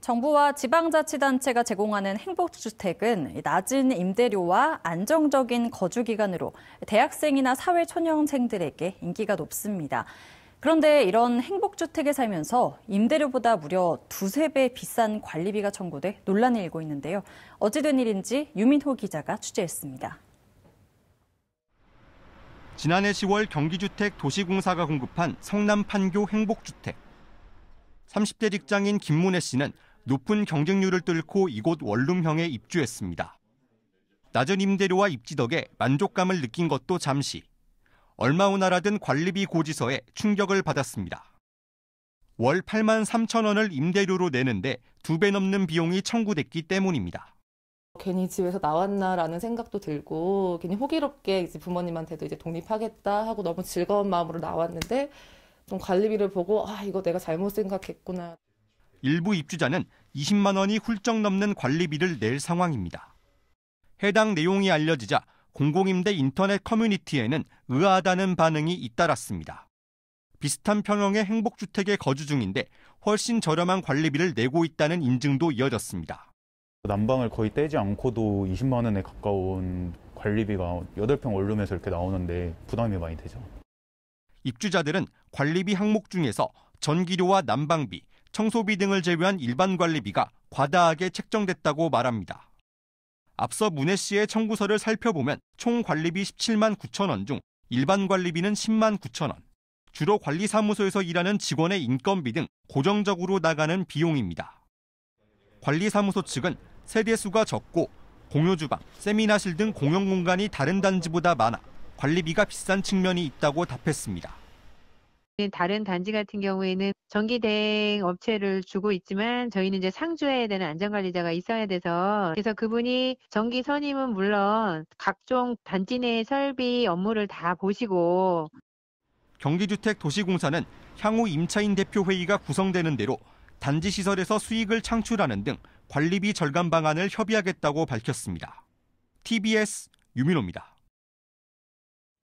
정부와 지방자치단체가 제공하는 행복주택은 낮은 임대료와 안정적인 거주 기간으로 대학생이나 사회초년생들에게 인기가 높습니다. 그런데 이런 행복주택에 살면서 임대료보다 무려 두세 배 비싼 관리비가 청구돼 논란이 일고 있는데요. 어찌된 일인지 유민호 기자가 취재했습니다. 지난해 10월 경기주택 도시공사가 공급한 성남 판교 행복주택. 30대 직장인 김문혜 씨는 높은 경쟁률을 뚫고 이곳 원룸형에 입주했습니다. 낮은 임대료와 입지 덕에 만족감을 느낀 것도 잠시. 얼마 후 날아든 관리비 고지서에 충격을 받았습니다. 월 8만 3천 원을 임대료로 내는데 두 배 넘는 비용이 청구됐기 때문입니다. 괜히 집에서 나왔나라는 생각도 들고 괜히 호기롭게 이제 부모님한테도 이제 독립하겠다 하고 너무 즐거운 마음으로 나왔는데 좀 관리비를 보고 아 이거 내가 잘못 생각했구나. 일부 입주자는 20만 원이 훌쩍 넘는 관리비를 낼 상황입니다. 해당 내용이 알려지자 공공임대 인터넷 커뮤니티에는 의아하다는 반응이 잇따랐습니다. 비슷한 평형의 행복주택에 거주 중인데 훨씬 저렴한 관리비를 내고 있다는 인증도 이어졌습니다. 난방을 거의 떼지 않고도 20만 원에 가까운 관리비가 8평 원룸에서 이렇게 나오는데 부담이 많이 되죠. 입주자들은 관리비 항목 중에서 전기료와 난방비, 청소비 등을 제외한 일반 관리비가 과다하게 책정됐다고 말합니다. 앞서 문혜 씨의 청구서를 살펴보면 총 관리비 17만 9천 원 중 일반 관리비는 10만 9천 원. 주로 관리사무소에서 일하는 직원의 인건비 등 고정적으로 나가는 비용입니다. 관리사무소 측은 세대수가 적고 공유주방, 세미나실 등 공용 공간이 다른 단지보다 많아 관리비가 비싼 측면이 있다고 답했습니다. 다른 단지 같은 경우에는 전기 대행 업체를 주고 있지만 저희는 이제 상주해야 되는 안전관리자가 있어야 돼서 그래서 그분이 전기 선임은 물론 각종 단지 내 설비 업무를 다 보시고 경기주택 도시공사는 향후 임차인 대표 회의가 구성되는 대로 단지 시설에서 수익을 창출하는 등 관리비 절감 방안을 협의하겠다고 밝혔습니다. TBS 유민호입니다.